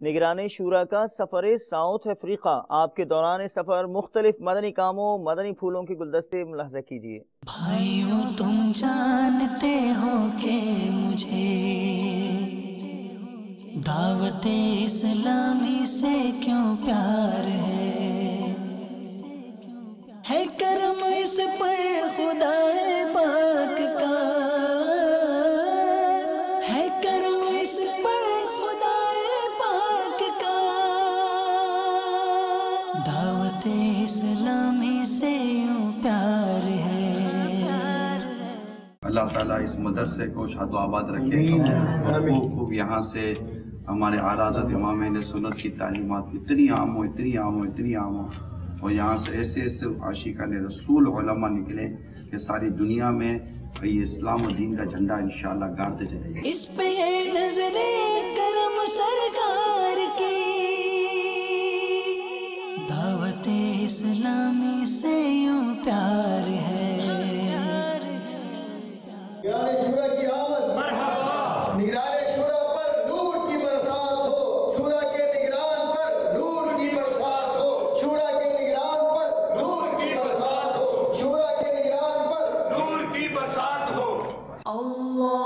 نگران شورا کا سفر ساؤتھ افریقہ۔ آپ کے دوران سفر مختلف مدنی کاموں، مدنی پھولوں کے گلدستے ملاحظہ کیجیے بھائیوں، تم جانتے ہو کہ مجھے دعوت اسلامی سے کیوں پیار ہے؟ اسلامی سے یوں پیار ہے۔ اللہ تعالیٰ اس مدرسے کو شاد و آباد رکھے۔ اور خوب خوب یہاں سے ہمارے حضرت امام اہل سنت کی تعلیمات اتنی عام ہو اتنی عام ہو اتنی عام ہو۔ اور یہاں سے ایسے ایسے عاشقان رسول علماء نکلے کہ ساری دنیا میں یہ اسلام و دین کا جھنڈا انشاءاللہ گاڑتے چلے جائیں اس پہ نظر کرم سرکار اسلامی سے یوں پیار ہے۔ شورا کی آمد۔ شورا پر نور کی برسات ہو۔ شورا کے نگران پر نور کی برسات ہو۔ شورا کے نگران پر نور کی برسات ہو۔ شورا کے نگران پر نور کی برسات ہو۔ اللہ